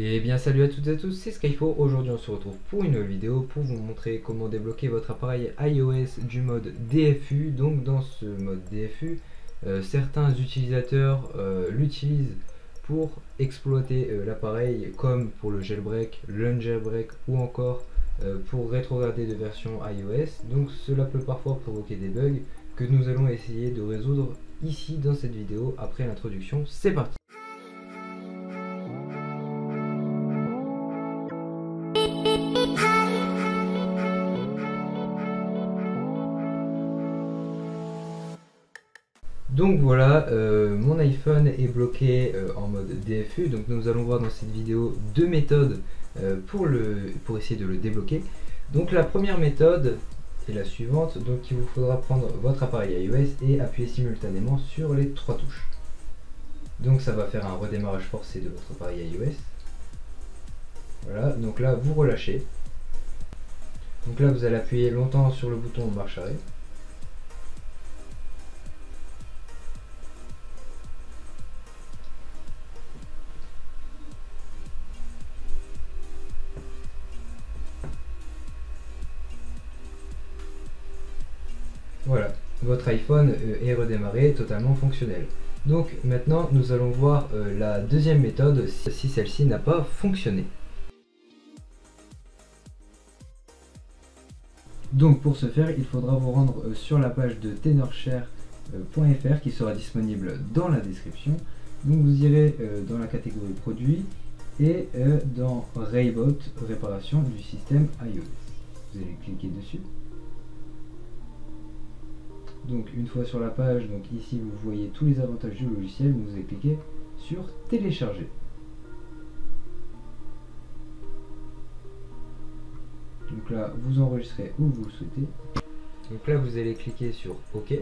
Et bien salut à toutes et à tous, c'est Skyfo. Aujourd'hui on se retrouve pour une nouvelle vidéo pour vous montrer comment débloquer votre appareil iOS du mode DFU. Donc dans ce mode DFU, euh, certains utilisateurs euh, l'utilisent pour exploiter euh, l'appareil comme pour le jailbreak, l'unjailbreak ou encore pour rétrograder de version iOS. Donc cela peut parfois provoquer des bugs que nous allons essayer de résoudre ici dans cette vidéo après l'introduction. C'est parti Donc voilà, euh, mon iPhone est bloqué euh, en mode DFU, donc nous allons voir dans cette vidéo deux méthodes euh, pour, pour essayer de le débloquer. Donc la première méthode est la suivante, donc il vous faudra prendre votre appareil iOS et appuyer simultanément sur les trois touches. Donc ça va faire un redémarrage forcé de votre appareil iOS. Voilà, donc là vous relâchez. Donc là vous allez appuyer longtemps sur le bouton marche arrêt. Voilà, votre iPhone euh, est redémarré, totalement fonctionnel. Donc maintenant, nous allons voir euh, la deuxième méthode si celle-ci n'a pas fonctionné. Donc pour ce faire, il faudra vous rendre euh, sur la page de tenorshare.fr qui sera disponible dans la description. Donc vous irez dans la catégorie produits et dans Raybot, réparation du système iOS. Vous allez cliquer dessus. Donc une fois sur la page, donc ici vous voyez tous les avantages du logiciel, vous allez cliquer sur télécharger. Donc là, vous enregistrez où vous le souhaitez. Donc là, vous allez cliquer sur OK.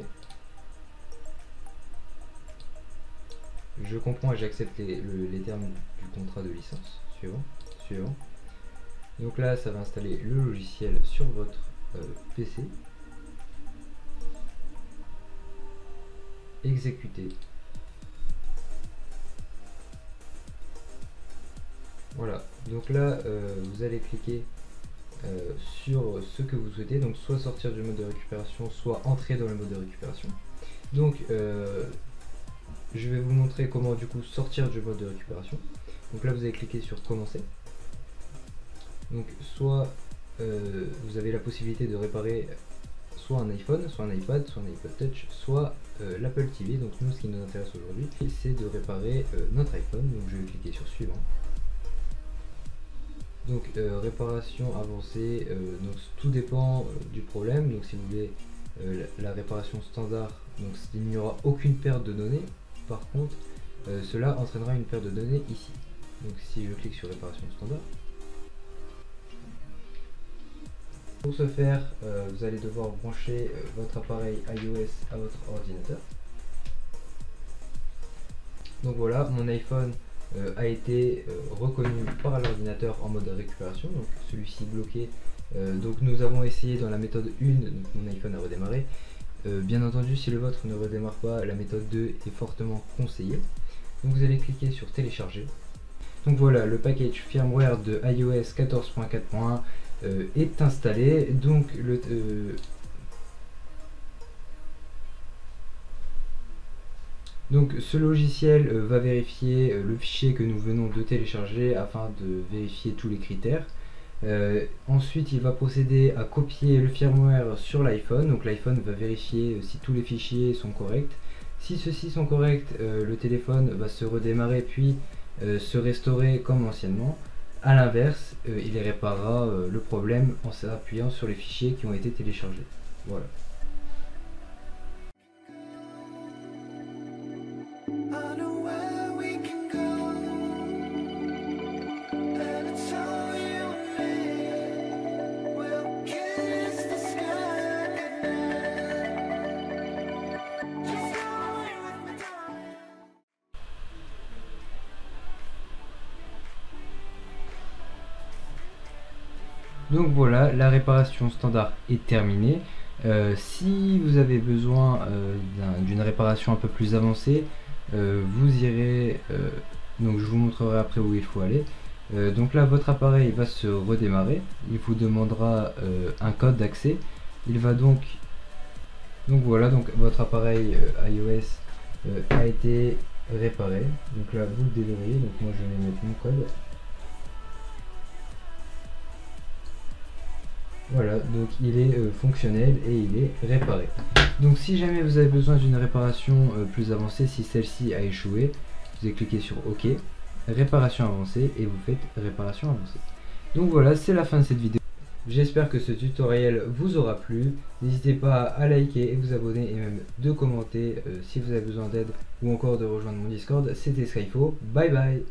Je comprends et j'accepte les, termes du contrat de licence. Suivant. Suivant. Donc là, ça va installer le logiciel sur votre euh, PC. Exécuter. Voilà, donc là euh, vous allez cliquer euh, sur ce que vous souhaitez, donc soit sortir du mode de récupération, soit entrer dans le mode de récupération. Donc euh, je vais vous montrer comment du coup sortir du mode de récupération. Donc là vous allez cliquer sur commencer. Donc soit vous avez la possibilité de réparer soit un iPhone, soit un iPad, soit un iPod Touch, soit euh, l'Apple TV. Donc nous, ce qui nous intéresse aujourd'hui, c'est de réparer euh, notre iPhone. Donc je vais cliquer sur suivant. Donc euh, réparation avancée, donc tout dépend du problème. Donc si vous voulez la, réparation standard, donc il n'y aura aucune perte de données. Par contre, cela entraînera une perte de données ici. Donc si je clique sur réparation standard, Pour ce faire, euh, vous allez devoir brancher euh, votre appareil iOS à votre ordinateur. Donc voilà, mon iPhone euh, a été reconnu par l'ordinateur en mode récupération, donc celui-ci bloqué. donc nous avons essayé dans la méthode 1, donc mon iPhone a redémarré. bien entendu, si le vôtre ne redémarre pas, la méthode 2 est fortement conseillée. Donc vous allez cliquer sur télécharger. Donc voilà, le package firmware de iOS 14.4.1 euh, est installé. Donc le euh, ce logiciel euh, va vérifier le fichier que nous venons de télécharger afin de vérifier tous les critères. ensuite il va procéder à copier le firmware sur l'iPhone. Donc l'iPhone va vérifier si tous les fichiers sont corrects. Si ceux-ci sont corrects, le téléphone va se redémarrer puis se restaurer comme anciennement. A l'inverse, euh, il réparera euh, le problème en s'appuyant sur les fichiers qui ont été téléchargés. Voilà. Donc voilà, la réparation standard est terminée. Euh, si vous avez besoin euh, d'une réparation un peu plus avancée, euh, vous irez, donc je vous montrerai après où il faut aller. Donc là, votre appareil va se redémarrer. Il vous demandera un code d'accès. Il va donc... Donc voilà, donc votre appareil iOS a été réparé. Donc là, vous le déverrouillez. Donc moi, je vais mettre mon code. Voilà, donc il est fonctionnel et il est réparé. Donc si jamais vous avez besoin d'une réparation plus avancée, si celle-ci a échoué, vous allez cliquer sur OK réparation avancée et vous faites réparation avancée. Donc voilà, c'est la fin de cette vidéo. J'espère que ce tutoriel vous aura plu. N'hésitez pas à liker et vous abonner et même de commenter euh, si vous avez besoin d'aide ou encore de rejoindre mon Discord. C'était Skyfo. Bye bye